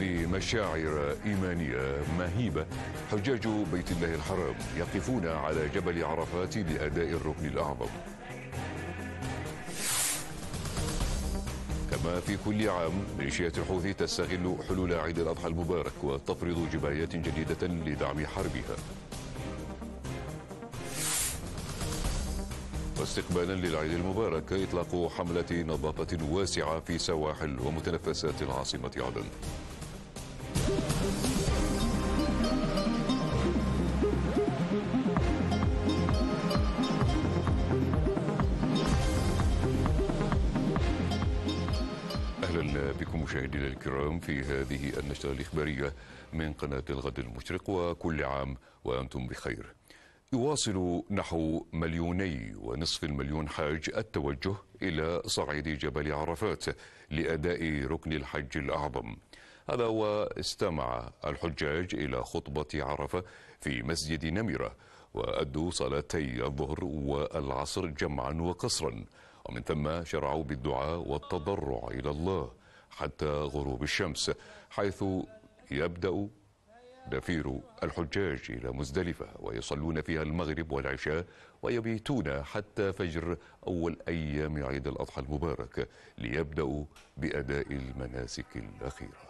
بمشاعر إيمانية مهيبة حجاج بيت الله الحرام يقفون على جبل عرفات لأداء الركن الأعظم. كما في كل عام ميليشيات الحوثي تستغل حلول عيد الأضحى المبارك وتفرض جبايات جديدة لدعم حربها. واستقبالا للعيد المبارك إطلاق حملة نظافة واسعة في سواحل ومتنفسات العاصمة عدن. مشاهدينا الكرام في هذه النشرة الإخبارية من قناة الغد المشرق وكل عام وأنتم بخير. يواصل نحو مليوني ونصف المليون حاج التوجه إلى صعيد جبل عرفات لأداء ركن الحج الأعظم. هذا واستمع الحجاج إلى خطبة عرفة في مسجد نمرة وأدوا صلاتي الظهر والعصر جمعا وقصرا. ومن ثم شرعوا بالدعاء والتضرع إلى الله حتى غروب الشمس حيث يبدأ دفير الحجاج إلى مزدلفة ويصلون فيها المغرب والعشاء ويبيتون حتى فجر أول أيام عيد الأضحى المبارك ليبدأوا بأداء المناسك الأخيرة.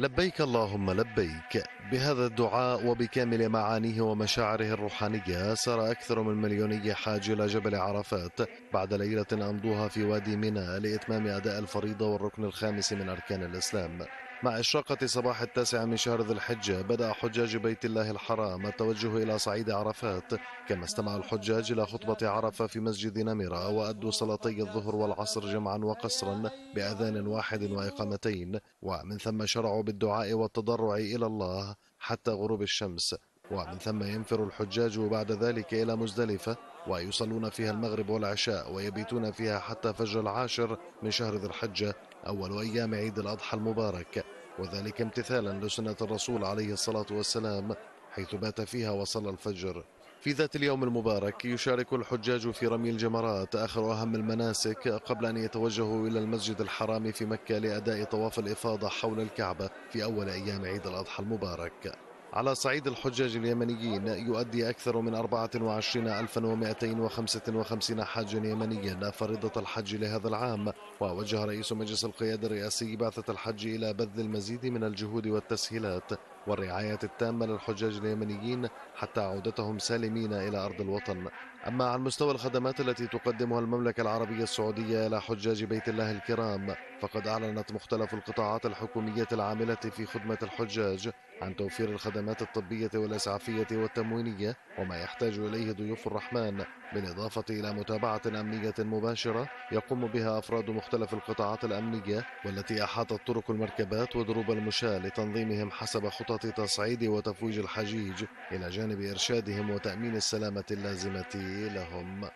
لبيك اللهم لبيك. بهذا الدعاء وبكامل معانيه ومشاعره الروحانية سار أكثر من مليوني حاج إلى جبل عرفات. بعد ليلة أمضوها في وادي منى لإتمام أداء الفريضة والركن الخامس من أركان الإسلام. مع إشراقة صباح التاسع من شهر ذي الحجة بدأ حجاج بيت الله الحرام التوجه إلى صعيد عرفات. كما استمع الحجاج إلى خطبة عرفة في مسجد نمرة وأدوا صلاتي الظهر والعصر جمعا وقصرا بأذان واحد وإقامتين. ومن ثم شرعوا بالدعاء والتضرع إلى الله حتى غروب الشمس. ومن ثم ينفر الحجاج بعد ذلك إلى مزدلفة ويصلون فيها المغرب والعشاء ويبيتون فيها حتى فجر العاشر من شهر ذي الحجة أول أيام عيد الأضحى المبارك. وذلك امتثالا لسنة الرسول عليه الصلاة والسلام حيث بات فيها وصلى الفجر. في ذات اليوم المبارك يشارك الحجاج في رمي الجمرات آخر أهم المناسك قبل أن يتوجهوا إلى المسجد الحرام في مكة لأداء طواف الإفاضة حول الكعبة في أول أيام عيد الأضحى المبارك. على صعيد الحجاج اليمنيين يؤدي أكثر من 24255 حاجا يمنيا فريضة الحج لهذا العام. ووجه رئيس مجلس القيادة الرئاسي بعثة الحج إلى بذل المزيد من الجهود والتسهيلات والرعاية التامة للحجاج اليمنيين حتى عودتهم سالمين إلى أرض الوطن. أما عن مستوى الخدمات التي تقدمها المملكة العربية السعودية إلى حجاج بيت الله الكرام فقد أعلنت مختلف القطاعات الحكومية العاملة في خدمة الحجاج عن توفير الخدمات الطبية والإسعافية والتموينية وما يحتاج إليه ضيوف الرحمن بالإضافة إلى متابعة أمنية مباشرة يقوم بها أفراد مختلف القطاعات الأمنية والتي أحاطت طرق المركبات ودروب المشاة لتنظيمهم حسب خطط تصعيد وتفويج الحجيج إلى جانب إرشادهم وتأمين السلامة اللازمة لهم.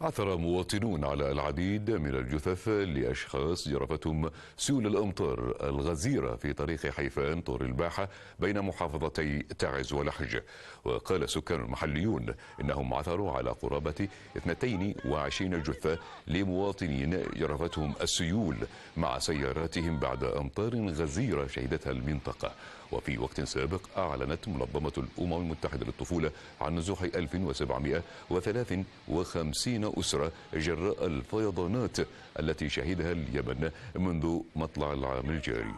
عثر مواطنون على العديد من الجثث لأشخاص جرفتهم سيول الأمطار الغزيرة في طريق حيفان طور الباحة بين محافظتي تعز ولحج. وقال سكان المحليون إنهم عثروا على قرابة 22 جثة لمواطنين جرفتهم السيول مع سياراتهم بعد أمطار غزيرة شهدتها المنطقة. وفي وقت سابق أعلنت منظمة الأمم المتحدة للطفولة عن نزوح 1753 أسرة جراء الفيضانات التي شهدها اليمن منذ مطلع العام الجاري.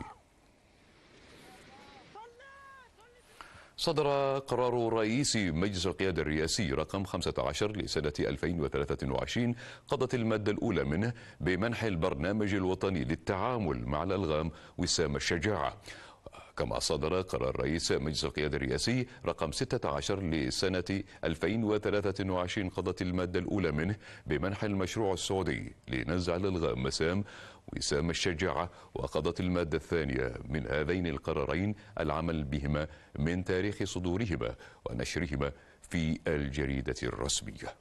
صدر قرار رئيس مجلس القيادة الرئاسي رقم 15 لسنة 2023 قضت المادة الأولى منه بمنح البرنامج الوطني للتعامل مع الألغام وسام الشجاعة. كما صدر قرار رئيس مجلس القيادة الرئاسي رقم 16 لسنة 2023 قضت المادة الأولى منه بمنح المشروع السعودي لنزع الألغام مسام وسام الشجاعة وقضت المادة الثانية من هذين القرارين العمل بهما من تاريخ صدورهما ونشرهما في الجريدة الرسمية.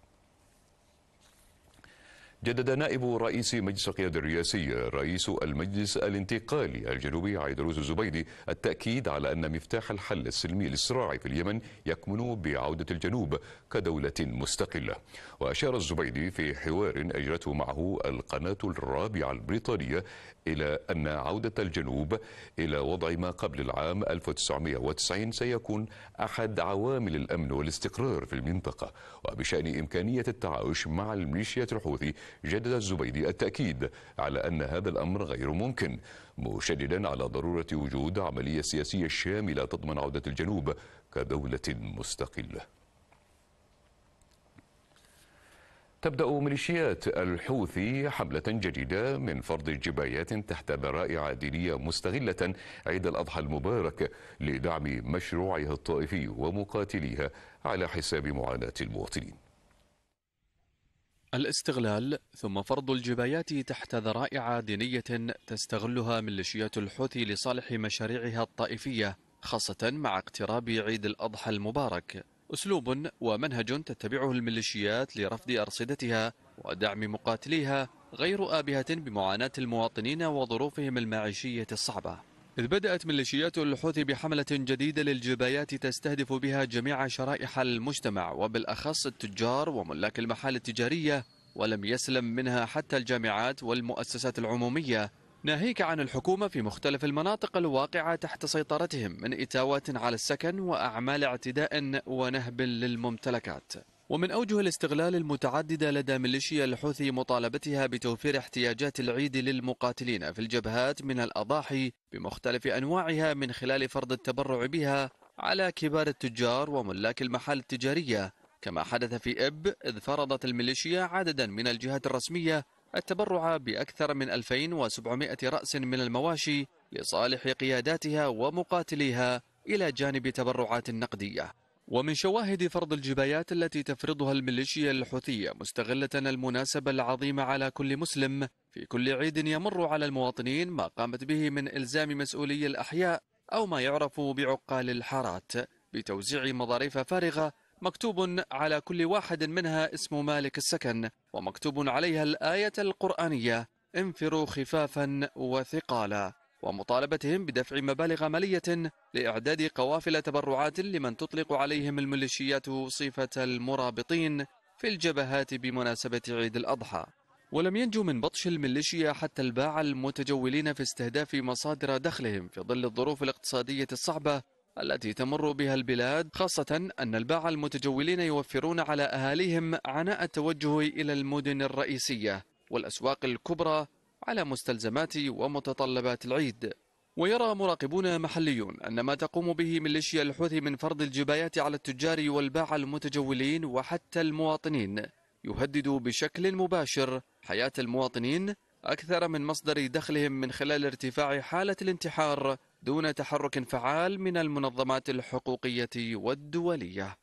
جدد نائب رئيس مجلس القيادة الرئاسية رئيس المجلس الانتقالي الجنوبي عيدروس الزبيدي التأكيد على أن مفتاح الحل السلمي للصراع في اليمن يكمن بعودة الجنوب كدولة مستقلة. وأشار الزبيدي في حوار أجرته معه القناة الرابعة البريطانية إلى أن عودة الجنوب إلى وضع ما قبل العام 1990 سيكون أحد عوامل الأمن والاستقرار في المنطقة. وبشأن إمكانية التعايش مع الميليشيات الحوثي جدد الزبيدي التأكيد على أن هذا الأمر غير ممكن مشددا على ضرورة وجود عملية سياسية شاملة تضمن عودة الجنوب كدولة مستقلة. تبدأ ميليشيات الحوثي حملة جديدة من فرض جبايات تحت ذرائع دينية مستغلة عيد الأضحى المبارك لدعم مشروعها الطائفي ومقاتليها على حساب معاناة المواطنين. الاستغلال ثم فرض الجبايات تحت ذرائع دينية تستغلها ميليشيات الحوثي لصالح مشاريعها الطائفية خاصة مع اقتراب عيد الأضحى المبارك. أسلوب ومنهج تتبعه الميليشيات لرفض أرصدتها ودعم مقاتليها غير آبهة بمعاناة المواطنين وظروفهم المعيشية الصعبة. إذ بدأت ميليشيات الحوثي بحملة جديدة للجبايات تستهدف بها جميع شرائح المجتمع وبالأخص التجار وملاك المحال التجارية ولم يسلم منها حتى الجامعات والمؤسسات العمومية. ناهيك عن الحكومة في مختلف المناطق الواقعة تحت سيطرتهم من إتاوات على السكن وأعمال اعتداء ونهب للممتلكات. ومن أوجه الاستغلال المتعددة لدى ميليشيا الحوثي مطالبتها بتوفير احتياجات العيد للمقاتلين في الجبهات من الأضاحي بمختلف أنواعها من خلال فرض التبرع بها على كبار التجار وملاك المحال التجارية. كما حدث في إب إذ فرضت الميليشيا عددا من الجهات الرسمية التبرع بأكثر من 2700 رأس من المواشي لصالح قياداتها ومقاتليها إلى جانب تبرعات نقدية. ومن شواهد فرض الجبايات التي تفرضها الميليشيا الحوثية مستغلة المناسبة العظيمة على كل مسلم في كل عيد يمر على المواطنين ما قامت به من إلزام مسؤولي الأحياء أو ما يعرف بعقال الحارات بتوزيع مظاريف فارغة مكتوب على كل واحد منها اسم مالك السكن ومكتوب عليها الآية القرآنية انفروا خفافا وثقالا. ومطالبتهم بدفع مبالغ مالية لإعداد قوافل تبرعات لمن تطلق عليهم الميليشيات صفة المرابطين في الجبهات بمناسبة عيد الأضحى. ولم ينجو من بطش الميليشيا حتى الباعة المتجولين في استهداف مصادر دخلهم في ظل الظروف الاقتصادية الصعبة التي تمر بها البلاد خاصة أن الباعة المتجولين يوفرون على أهاليهم عناء التوجه إلى المدن الرئيسية والأسواق الكبرى على مستلزمات ومتطلبات العيد. ويرى مراقبون محليون أن ما تقوم به ميليشيا الحوثي من فرض الجبايات على التجار والباعة المتجولين وحتى المواطنين يهدد بشكل مباشر حياة المواطنين أكثر من مصدر دخلهم من خلال ارتفاع حالة الانتحار دون تحرك فعال من المنظمات الحقوقية والدولية.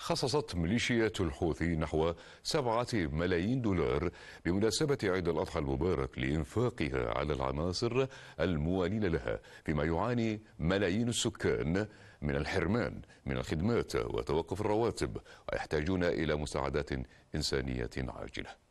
خصصت ميليشيات الحوثي نحو سبعة ملايين دولار بمناسبة عيد الأضحى المبارك لإنفاقها على العناصر الموالين لها فيما يعاني ملايين السكان من الحرمان من الخدمات وتوقف الرواتب ويحتاجون إلى مساعدات إنسانية عاجلة.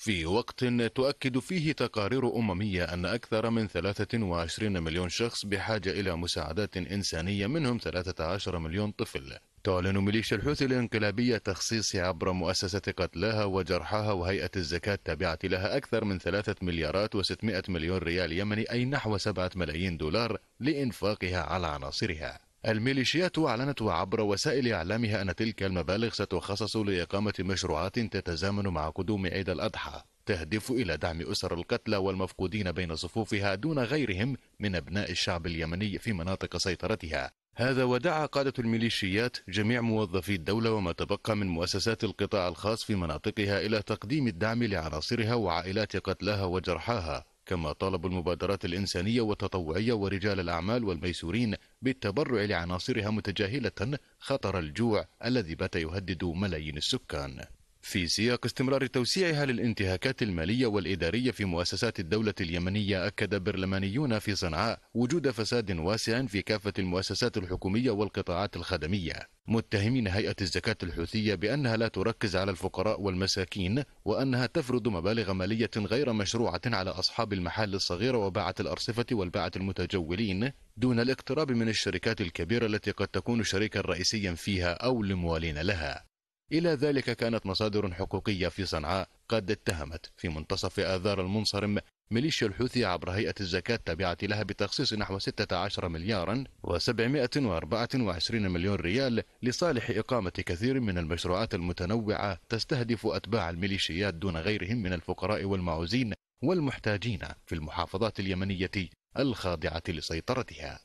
في وقت تؤكد فيه تقارير أممية أن أكثر من 23 مليون شخص بحاجة إلى مساعدات إنسانية منهم 13 مليون طفل. تعلن ميليشيا الحوثي الانقلابية تخصيص عبر مؤسسة قتلاها وجرحاها وهيئة الزكاة التابعة لها أكثر من ثلاثة مليارات وستمائة مليون ريال يمني أي نحو سبعة ملايين دولار لإنفاقها على عناصرها. الميليشيات أعلنت عبر وسائل إعلامها أن تلك المبالغ ستخصص لإقامة مشروعات تتزامن مع قدوم عيد الأضحى تهدف إلى دعم أسر القتلى والمفقودين بين صفوفها دون غيرهم من أبناء الشعب اليمني في مناطق سيطرتها. هذا ودعا قادة الميليشيات جميع موظفي الدولة وما تبقى من مؤسسات القطاع الخاص في مناطقها إلى تقديم الدعم لعناصرها وعائلات قتلاها وجرحاها. كما طالبوا المبادرات الإنسانية والتطوعية ورجال الأعمال والميسورين بالتبرع لعناصرها متجاهلة خطر الجوع الذي بات يهدد ملايين السكان. في سياق استمرار توسيعها للانتهاكات المالية والإدارية في مؤسسات الدولة اليمنية أكد برلمانيون في صنعاء وجود فساد واسع في كافة المؤسسات الحكومية والقطاعات الخدمية. متهمين هيئة الزكاة الحوثية بأنها لا تركز على الفقراء والمساكين وأنها تفرض مبالغ مالية غير مشروعة على أصحاب المحال الصغيرة وباعة الأرصفة والباعة المتجولين دون الاقتراب من الشركات الكبيرة التي قد تكون شريكا رئيسيا فيها أو لموالين لها. إلى ذلك كانت مصادر حقوقية في صنعاء قد اتهمت في منتصف آذار المنصرم ميليشيا الحوثي عبر هيئة الزكاة التابعة لها بتخصيص نحو 16 مليارا و724 مليون ريال لصالح إقامة كثير من المشروعات المتنوعة تستهدف أتباع الميليشيات دون غيرهم من الفقراء والمعوزين والمحتاجين في المحافظات اليمنية الخاضعة لسيطرتها.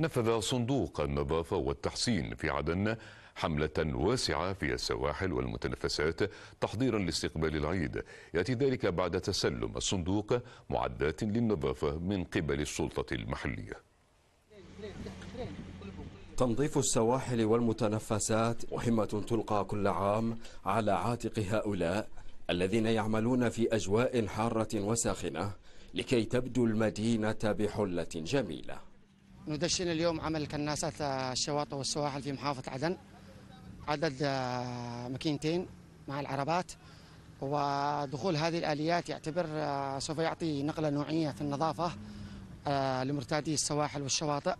نفذ صندوق النظافة والتحسين في عدن حملة واسعة في السواحل والمتنفسات تحضيرا لاستقبال العيد. يأتي ذلك بعد تسلم الصندوق معدات للنظافة من قبل السلطة المحلية. تنظيف السواحل والمتنفسات مهمة تلقى كل عام على عاتق هؤلاء الذين يعملون في أجواء حارة وساخنة لكي تبدو المدينة بحلة جميلة. ندشن اليوم عمل كناسات الشواطئ والسواحل في محافظة عدن. عدد آه، ماكينتين مع العربات ودخول هذه الآليات يعتبر آه، سوف يعطي نقلة نوعية في النظافة آه، لمرتادي السواحل والشواطئ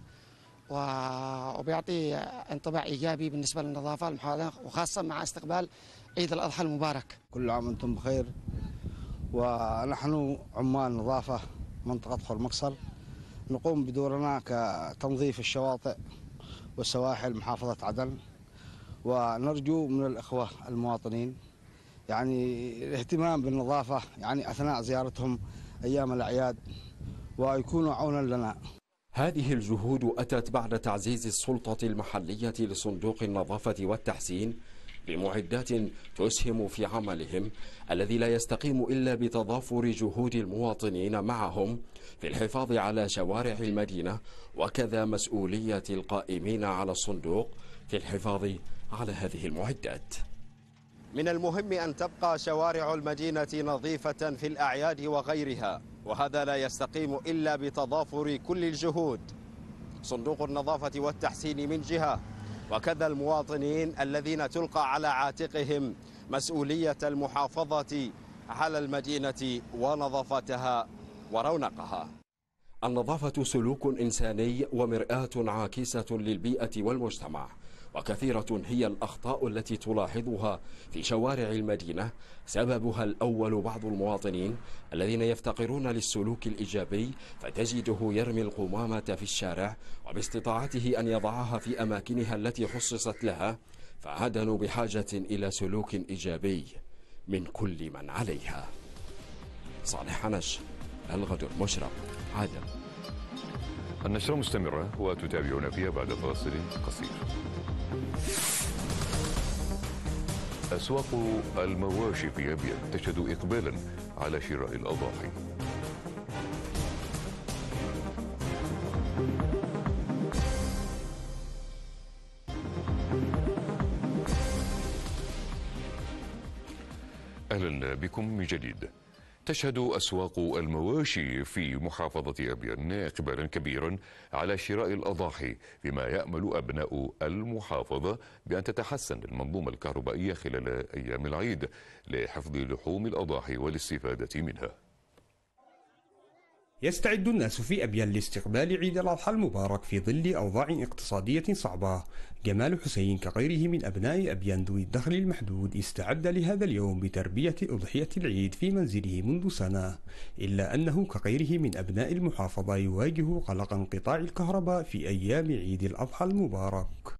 وبيعطي انطباع إيجابي بالنسبة للنظافة المحافظة وخاصة مع استقبال عيد الأضحى المبارك. كل عام وأنتم بخير. ونحن عمال نظافة منطقة خور مقصر نقوم بدورنا كتنظيف الشواطئ والسواحل محافظة عدن. ونرجو من الإخوة المواطنين يعني الاهتمام بالنظافة يعني أثناء زيارتهم أيام الأعياد ويكونوا عونا لنا. هذه الجهود أتت بعد تعزيز السلطة المحلية لصندوق النظافة والتحسين بمعدات تسهم في عملهم الذي لا يستقيم إلا بتضافر جهود المواطنين معهم في الحفاظ على شوارع المدينة وكذا مسؤولية القائمين على الصندوق في الحفاظ على هذه المعدات. من المهم أن تبقى شوارع المدينة نظيفة في الأعياد وغيرها وهذا لا يستقيم إلا بتضافر كل الجهود. صندوق النظافة والتحسين من جهة وكذا المواطنين الذين تلقى على عاتقهم مسؤولية المحافظة على المدينة ونظافتها ورونقها. النظافة سلوك إنساني ومرآة عاكسة للبيئة والمجتمع. وكثيرة هي الأخطاء التي تلاحظها في شوارع المدينة. سببها الأول بعض المواطنين الذين يفتقرون للسلوك الإيجابي فتجده يرمي القمامة في الشارع وباستطاعته أن يضعها في أماكنها التي خصصت لها فعدن بحاجة إلى سلوك إيجابي من كل من عليها. صالح حنش الغد المشرق عدن النشرة مستمرة وتتابعون فيها بعد فاصل قصير. أسواق المواشي في أبيض تشهد إقبالا على شراء الأضاحي. أهلا بكم من جديد. تشهد أسواق المواشي في محافظة أبيان إقبالا كبيرا على شراء الأضاحي فيما يأمل أبناء المحافظة بأن تتحسن المنظومة الكهربائية خلال أيام العيد لحفظ لحوم الأضاحي والاستفادة منها. يستعد الناس في أبيان لاستقبال عيد الأضحى المبارك في ظل أوضاع اقتصادية صعبة. جمال حسين كغيره من أبناء أبيان ذوي الدخل المحدود استعد لهذا اليوم بتربية أضحية العيد في منزله منذ سنة إلا أنه كغيره من أبناء المحافظة يواجه قلق انقطاع الكهرباء في أيام عيد الأضحى المبارك.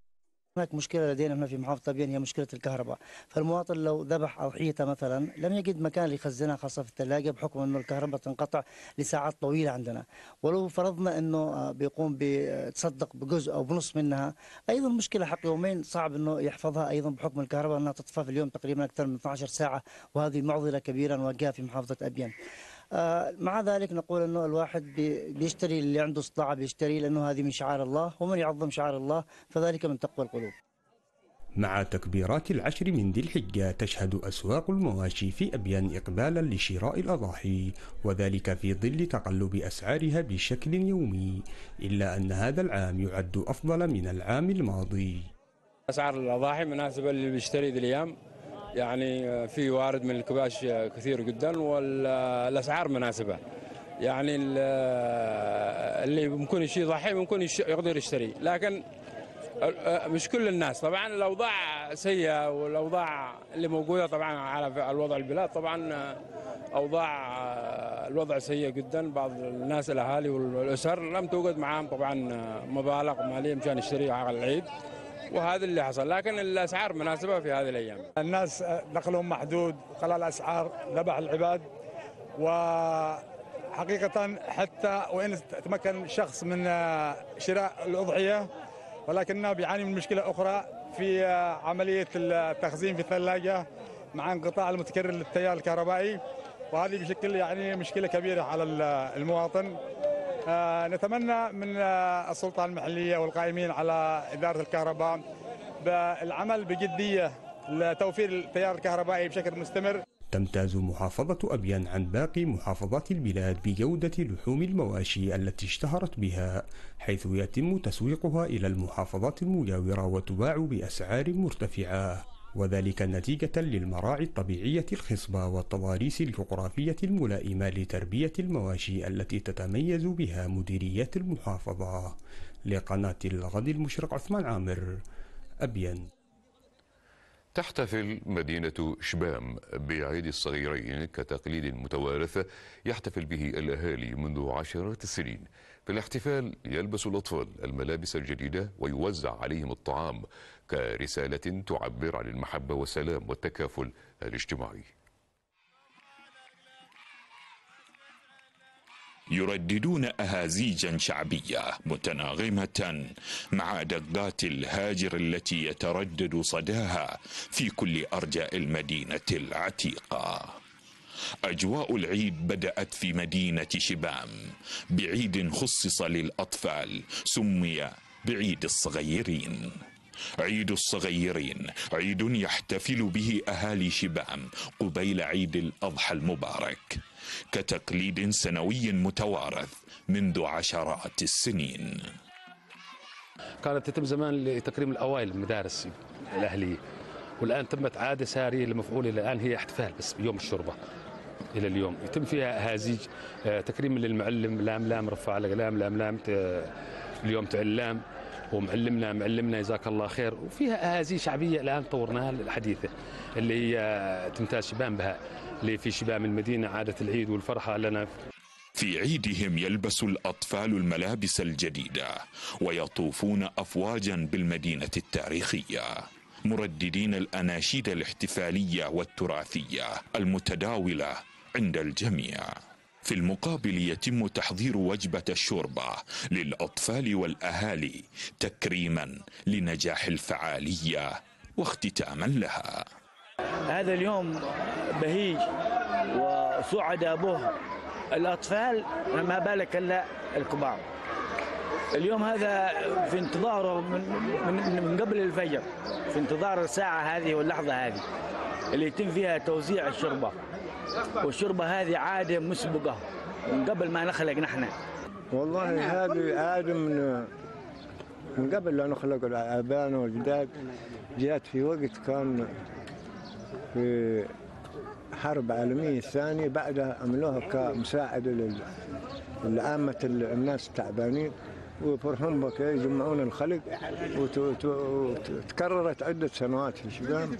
هناك مشكلة لدينا هنا في محافظة طبيان هي مشكلة الكهرباء. فالمواطن لو ذبح أضحيته مثلا لم يجد مكان ليخزنها خاصة في الثلاجة بحكم أنه الكهرباء تنقطع لساعات طويلة عندنا. ولو فرضنا أنه آه، بيقوم بتصدق بجزء أو بنص منها أيضا مشكلة حق يومين صعب أنه يحفظها أيضا بحكم الكهرباء أنها تطفى في اليوم تقريبا أكثر من 12 ساعة وهذه معضلة كبيرة نواجهها في محافظة أبيان. مع ذلك نقول إنه الواحد بيشتري اللي عنده استطاعه بيشتري لأنه هذه من شعائر الله ومن يعظم شعائر الله فذلك من تقوى القلوب. مع تكبيرات العشر من ذي الحجة تشهد أسواق المواشي في أبيان إقبالا لشراء الأضاحي وذلك في ظل تقلب أسعارها بشكل يومي إلا أن هذا العام يعد أفضل من العام الماضي أسعار الأضاحي مناسبة اللي بيشتري ذي الأيام يعني في وارد من الكباش كثير جدا والأسعار مناسبة. يعني اللي ممكن يشتري ضحي ممكن يقدر يشتري. لكن مش كل الناس. طبعا الأوضاع سيئة والأوضاع اللي موجودة طبعا على الوضع البلاد طبعا أوضاع الوضع سيء جدا. بعض الناس الأهالي والأسر لم توجد معهم طبعا مبالغ مالية مشان يشتري على العيد. وهذا اللي حصل. لكن الأسعار مناسبة في هذه الأيام. الناس دخلهم محدود وقلال الاسعار ذبح العباد وحقيقة حتى وإن تمكن شخص من شراء الأضحية ولكنه بيعاني من مشكلة أخرى في عملية التخزين في الثلاجة مع انقطاع المتكرر للتيار الكهربائي. وهذه بشكل يعني مشكلة كبيرة على المواطن. نتمنى من السلطه المحلية والقائمين على إدارة الكهرباء بالعمل بجدية لتوفير التيار الكهربائي بشكل مستمر. تمتاز محافظة أبيان عن باقي محافظات البلاد بجودة لحوم المواشي التي اشتهرت بها حيث يتم تسويقها إلى المحافظات المجاورة وتباع بأسعار مرتفعة. وذلك نتيجة للمراعي الطبيعية الخصبة والتضاريس الجغرافية الملائمة لتربية المواشي التي تتميز بها مديريات المحافظة. لقناة الغد المشرق عثمان عامر أبين. تحتفل مدينة شبام بعيد الصغيرين كتقليد متوارث يحتفل به الأهالي منذ عشرات السنين. في الاحتفال يلبس الأطفال الملابس الجديدة ويوزع عليهم الطعام كرسالة تعبر عن المحبة والسلام والتكافل الاجتماعي. يرددون أهازيجا شعبية متناغمة مع دقات الهاجر التي يتردد صداها في كل أرجاء المدينة العتيقة. أجواء العيد بدأت في مدينة شبام. بعيد خصص للأطفال سمي بعيد الصغيرين. عيد الصغيرين عيد يحتفل به أهالي شبام قبيل عيد الأضحى المبارك. كتقليد سنوي متوارث منذ عشرات السنين. كانت تتم زمان لتكريم الأوائل المدارس الأهلية. والآن تمت عادة سارية لمفعولة الآن هي احتفال بس بيوم الشربة إلى اليوم. يتم فيها هازيج تكريم للمعلم لام لام رفع لام لام لام اليوم تعلام ومعلمنا معلمنا جزاك الله خير. وفيها اهازي شعبية الآن طورناها الحديثه اللي هي تمتاز شبان بها اللي في شبام المدينة عادة العيد والفرحة لنا. في عيدهم يلبس الأطفال الملابس الجديدة ويطوفون افواجا بالمدينة التاريخية. مرددين الأناشيد الاحتفالية والتراثية المتداولة عند الجميع. في المقابل يتم تحضير وجبة الشوربة للأطفال والأهالي تكريما لنجاح الفعالية واختتاما لها. هذا اليوم بهيج وسعد به الأطفال ما بالك إلا الكبار. اليوم هذا في انتظاره من, من, من قبل الفجر في انتظار الساعة هذه واللحظة هذه اللي يتم فيها توزيع الشربة والشربة هذه عادة مسبقة من قبل ما نخلق نحن. والله هذه عادة من من قبل لا نخلق آبائنا والجداد. جاءت في وقت كان في حرب عالمية الثانية بعدها عملوها كمساعدة لعامة الناس التعبانين. وفرحون بك يجمعون الخلق وتكررت عدة سنوات في شبام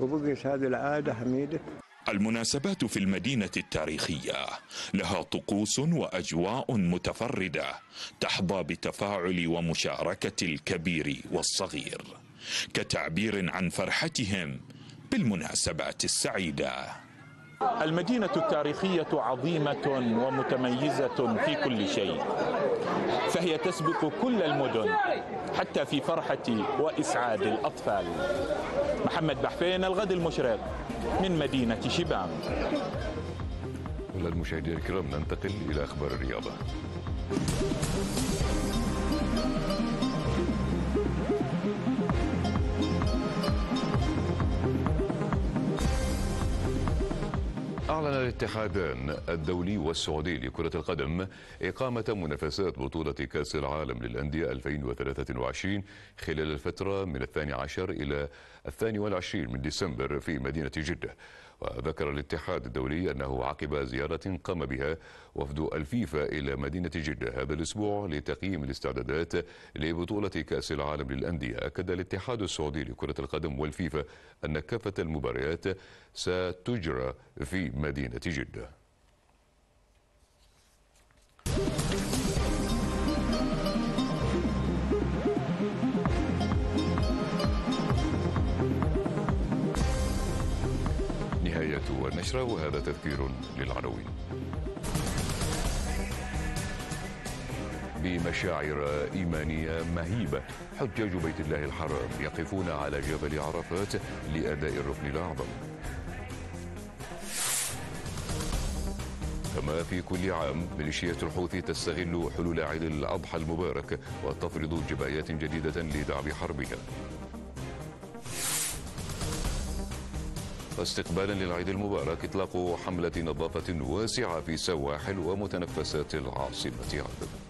وبقيت هذه العادة حميدة. المناسبات في المدينة التاريخية لها طقوس وأجواء متفردة تحظى بتفاعل ومشاركة الكبير والصغير كتعبير عن فرحتهم بالمناسبات السعيدة. المدينة التاريخية عظيمة ومتميزة في كل شيء. فهي تسبق كل المدن حتى في فرحة وإسعاد الأطفال. محمد بحفين الغد المشرق من مدينة شبام المشاهدين الكرام ننتقل إلى أخبار الرياضة. الاتحادان الدولي والسعودي لكرة القدم إقامة منافسات بطولة كأس العالم للأندية 2023 خلال الفترة من الثاني عشر إلى الثاني والعشرين من ديسمبر في مدينة جدة. وذكر الاتحاد الدولي أنه عقب زيارة قام بها وفد الفيفا إلى مدينة جدة هذا الأسبوع لتقييم الاستعدادات لبطولة كأس العالم للأندية. أكد الاتحاد السعودي لكرة القدم والفيفا أن كافة المباريات ستجرى في مدينة جدة. النشرة وهذا تذكير للعناوين. بمشاعر إيمانية مهيبة حجاج بيت الله الحرام يقفون على جبل عرفات لأداء الركن الأعظم. كما في كل عام ميليشيات الحوثي تستغل حلول عيد الأضحى المبارك وتفرض جبايات جديدة لدعم حربها. استقبالا للعيد المبارك إطلاق حملة نظافة واسعة في سواحل ومتنفسات العاصمة. عدن